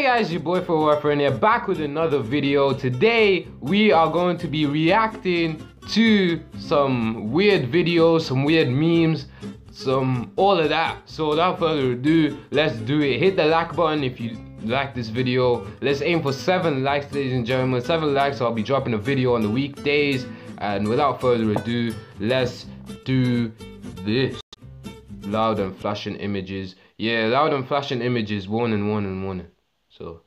Hey guys, your boy 4RY4N here, back with another video. Today we are going to be reacting to some weird videos, some weird memes, some all of that. So without further ado, let's do it. Hit the like button if you like this video. Let's aim for seven likes, ladies and gentlemen. Seven likes, so I'll be dropping a video on the weekdays. And without further ado, let's do this. Loud and flashing images. Yeah, loud and flashing images. Warning, warning, warning. So,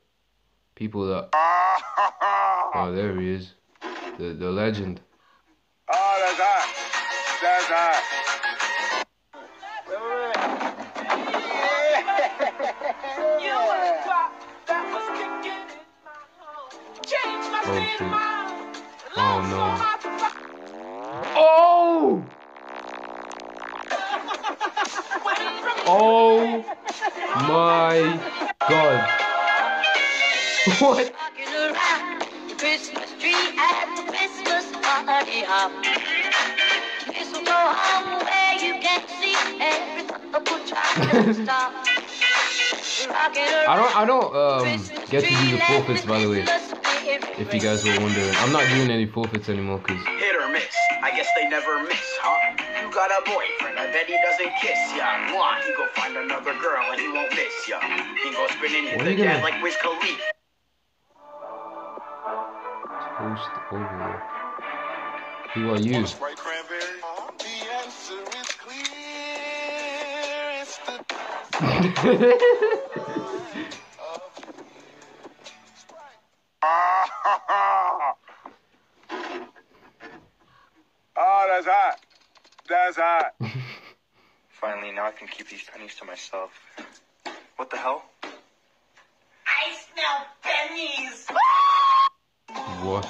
people that. Oh, there he is. The, the legend. Oh, that's hot. That's hot. Oh, shit. Oh, no. so hard to find. Oh! Oh my god. What? Walking around the Christmas tree at the Christmas party hop. Mistletoe hung where you can see every couple trying to stop. Rocking I don't I don't um get to do the let forfeits by the way. If you guys were wondering. I'm not doing any forfeits anymore cause Hit or miss. I guess they never miss, huh? You got a boyfriend. I bet he doesn't kiss ya. Mwah. He go find another girl and he won't miss ya. He go spinning in the you gonna- dad like Wiz Khalifa. Toast over. Who are you? Sprite? The answer is clear. It's the oh, that's hot. That's hot. Finally, now I can keep these pennies to myself. What the hell? I smell pennies. What?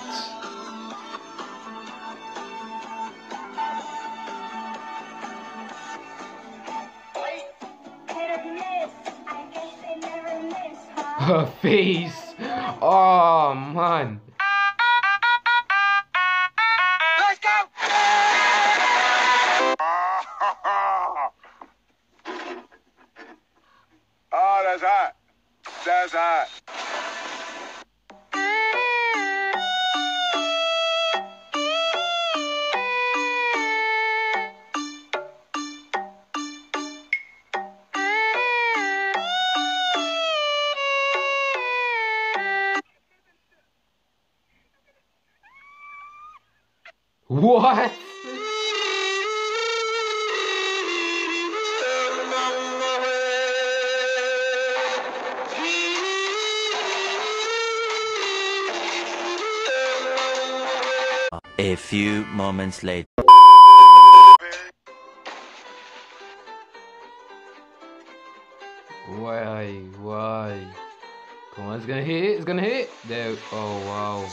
Her face. Oh man. Oh, that's hot. That's hot. What? A few moments later. Why? Why? Come on, it's gonna hit. It's gonna hit. There. Oh wow.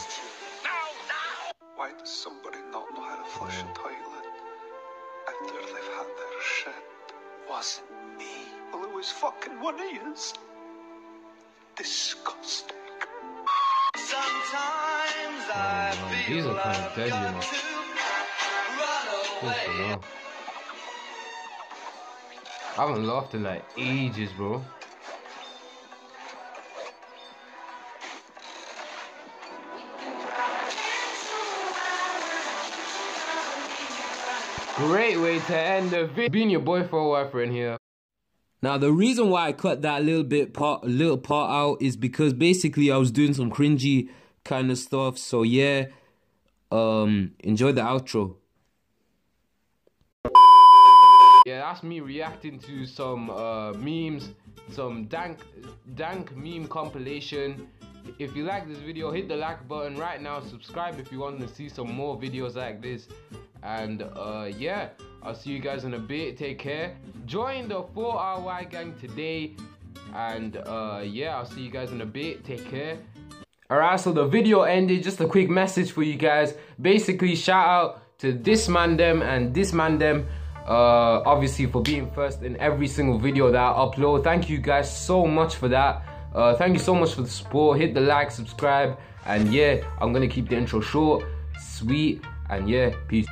Why does somebody flush a toilet after they've had their shit? Wasn't me. Well, it was fucking one of yous. Disgusting. Sometimes I Oh, man, these are kind of dead, you know. Good for now. I haven't laughed in like ages, bro. Great way to end the video. Being your boy for a while friend here. Now the reason why I cut that little bit part, little part out is because basically I was doing some cringy kind of stuff. So yeah, um, enjoy the outro. Yeah, that's me reacting to some uh, memes, some dank, dank meme compilation. If you like this video, hit the like button right now. Subscribe if you want to see some more videos like this. And uh, yeah, I'll see you guys in a bit. Take care. Join the 4RY gang today. And uh, yeah, I'll see you guys in a bit. Take care. Alright, so the video ended. Just a quick message for you guys. Basically, shout out to this man them and this man them. Uh, obviously for being first in every single video that I upload. Thank you guys so much for that. Uh, thank you so much for the support. Hit the like, subscribe, and yeah, I'm gonna keep the intro short, sweet, and yeah, peace.